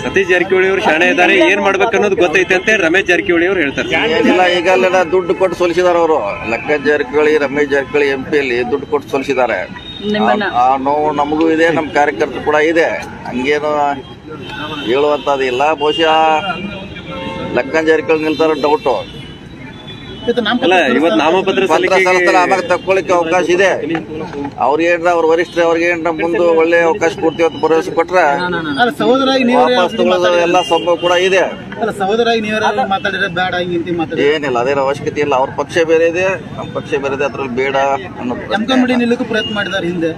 ಸತೀಶ್ ಜಾರಕಿಹೊಳಿ ಅವರು ಶಾಣೆ ಇದ್ದಾರೆ ಏನ್ ಮಾಡ್ಬೇಕು ಅನ್ನೋದು ಗೊತ್ತೈತೆ ಅಂತ ರಮೇಶ್ ಜಾರಕಿಹೊಳಿ ಅವರು ಹೇಳ್ತಾರೆ. ಇಲ್ಲ ಈಗ ಅಲ್ಲೆಲ್ಲ ದುಡ್ಡು ಕೊಟ್ಟು ಸೋಲಿಸಿದಾರೆ ಅವರು. ಲಕ್ಕ ಜಾರಕಿಹೊಳಿ ರಮೇಶ್ ಜಾರಕಿಹೊಳಿ ಎಂ ಪಿ ಅಲ್ಲಿ ದುಡ್ಡು ಕೊಟ್ಟು ಸೋಲಿಸಿದ್ದಾರೆ ಆ- ನೋವು ನಮಗೂ ಇದೆ ನಮ್ಮ ಕಾರ್ಯಕರ್ತರು ಕೂಡ ಇದೆ. ಹಂಗೇನು ಹೇಳುವಂತದಿಲ್ಲ ಬಹುಶಃ ಲಕ್ಕ ಜಾರಕಿಹೊಳಿ ನಿಲ್ತಾರ ಡೌಟು ಇವತ್ತು ನಾಮಪತ್ರ ಆಮೇಲೆ ತಕ್ಕೊಳ್ಳಿಕ್ಕೆ ಅವಕಾಶ ಇದೆ. ಅವ್ರಿಗೆ ಏನ್ರ ಅವ್ರ ವರಿಷ್ಠ ಅವ್ರಿಗೆ ಏನ್ರ ಮುಂದೆ ಒಳ್ಳೆ ಅವಕಾಶ ಕೊಡ್ತೀವಿ ಅಂತ ಭರವಸೆ ಕೊಟ್ರ ವಾಪಸ್ ತಗೊಳ್ಳೋದು ಎಲ್ಲ ಸಂಭವ ಕೂಡ ಇದೆ. ಏನಿಲ್ಲ ಅದೇನು ಅವಶ್ಯಕತೆ ಇಲ್ಲ. ಅವ್ರ ಪಕ್ಷ ಬೇರೆ ಇದೆ ನಮ್ಮ ಪಕ್ಷ ಬೇರೆ ಇದೆ ಅದ್ರಲ್ಲಿ ಬೇಡ ಅನ್ನೋದು ಪ್ರಯತ್ನ ಮಾಡಿದ್ದಾರೆ ಹಿಂದೆ.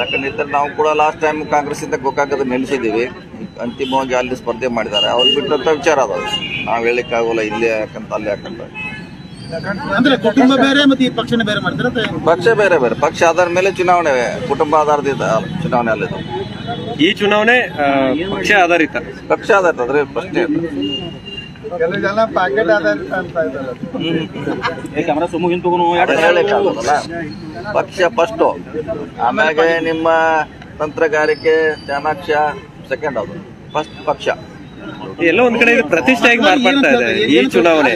ಯಾಕಂದ್ರೆ ನಾವು ಕೂಡ ಲಾಸ್ಟ್ ಟೈಮ್ ಕಾಂಗ್ರೆಸ್ ಇಂದ ಗೋಕಾಕದ ನಿಲ್ಲಿಸಿದೀವಿ ಅಂತಿಮವಾಗಿ ಅಲ್ಲಿ ಸ್ಪರ್ಧೆ ಮಾಡಿದ್ದಾರೆ. ಅವ್ರು ಬಿಟ್ಟಂತ ವಿಚಾರ ಅದು. ನಾವ್ ಹೇಳಿಕ್ಕಾಗೋಲ್ಲ ಇಲ್ಲೇ ಯಾಕಂತ ಅಲ್ಲಿ ಯಾಕಂತ. ಅಂದ್ರೆ ಕುಟುಂಬ ಬೇರೆ ಮತ್ತೆ ಈ ಪಕ್ಷನ ಬೇರೆ ಮಾಡ್ತಾರೆ ಪಕ್ಷ ಬೇರೆ ಬೇರೆ. ಪಕ್ಷ ಆಧಾರ ಮೇಲೆ ಚುನಾವಣೆ ಕುಟುಂಬ ಆಧಾರದಿಂದ ಚುನಾವಣೆ ಅಲ್ಲಿದೆ ಈ ಚುನಾವಣೆ ಪಕ್ಷ ಆಧಾರಿತ. ಪಕ್ಷ ಆಧಾರಿತ ಅಂದ್ರೆ ಪ್ರಶ್ನೆ. ಕೆಲವು ಜನ ಆಧಾರಿತ ಅಂತ ಇದ್ದಾರೆ. ಪಕ್ಷ ಫಸ್ಟ್ ಆಮ್ಯಾಗೆ ನಿಮ್ಮ ತಂತ್ರಗಾರಿಕೆ ಚಾಣಾಕ್ಷ ಸೆಕೆಂಡ್ ಅದು. ಫಸ್ಟ್ ಪಕ್ಷ. ಎಲ್ಲ ಒಂದ್ ಕಡೆ ಇದು ಪ್ರತಿಷ್ಠೆಯಾಗಿ ಮಾರ್ಪಡ್ತಾ ಇದೆ. ಈ ಚುನಾವಣೆ.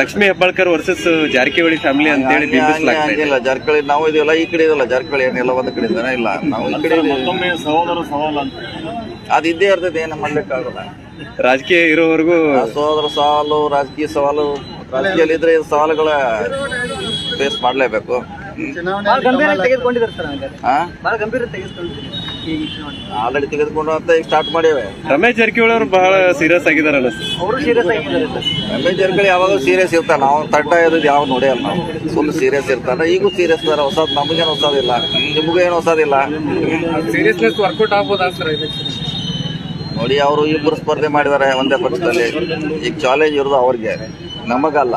ಲಕ್ಷ್ಮೀ ಹೆಬ್ಬಾಳ್ಕರ್ ವರ್ಸಸ್ ಜಾರಕಿಹೊಳಿ ಫ್ಯಾಮಿಲಿ ಅಂತ ಹೇಳಿ ಬಿಂಬಿಸಲಾಗ್ತಾ ಜಾರಕಿಹೊಳಿ ನಾವು ಇದೆಲ್ಲ ಈ ಕಡೆ ಇದಲ್ಲ ಜಾರಕಿಹೊಳಿ ಏನಿಲ್ಲ ಒಂದ್ ಕಡೆ ಇದ್ದಾನೆ ಇಲ್ಲ ನಾವು ಈ ಕಡೆ ಇದೀವಿ. ಅದು ಇದ್ದೇ ಇರ್ತದೆ ಏನು ಮಾಡ್ಲಿಕ್ಕಾಗಲ್ಲ. ರಾಜಕೀಯ ಇರೋವರೆಗೂ ಸಹೋದರ ಸವಾಲು ರಾಜಕೀಯ ಸವಾಲು ರಾಜಕೀಯದಲ್ಲಿ ಇದ್ರೆ ಇದು ಸವಾಲುಗಳ ಫೇಸ್ ಮಾಡ್ಲೇಬೇಕು. ಆಲ್ರೆಡಿ ತೆಗೆದುಕೊಂಡು ಅಂತ ಈಗ ಸ್ಟಾರ್ಟ್ ಮಾಡಿವೆ ರಮೇಶ್ ಜಾರಕಿಹೊಳಿ ಅವರು ಬಹಳ ಸೀರಿಯಸ್ ಆಗಿದ್ದಾರೆ ಅನಿಸ್ತು ರಮೇಶ್ ಜಾರಕಿಹೊಳಿ ಯಾವಾಗ ಸೀರಿಯಸ್ ಇರ್ತಾನೆ. ನಾವು ತಡ್ಡ ಇರೋದು ಯಾವ ನೋಡಿಯಲ್ಲ ನಾವು. ಫುಲ್ ಸೀರಿಯಸ್ ಇರ್ತಾನೆ. ಈಗೂ ಸೀರಿಯಸ್ ಇದಾರೆ ಹೊಸದ್ ನಮಗೇನು ಹೊಸದಿಲ್ಲ ನಿಮಗೇನು ಏನು ಹೊಸದಿಲ್ಲ ಸೀರಿಯಸ್ನೆಸ್ ವರ್ಕೌಟ್ ಆಗ್ಬೋದಾ ಸರ್ ನೋಡಿ ಅವರು ಇಬ್ಬರು ಸ್ಪರ್ಧೆ ಮಾಡಿದ್ದಾರೆ ಒಂದೇ ಪಕ್ಷದಲ್ಲಿ. ಈಗ ಚಾಲೆಂಜ್ ಇರೋದು ಅವ್ರಿಗೆ. ನಮಗಲ್ಲ.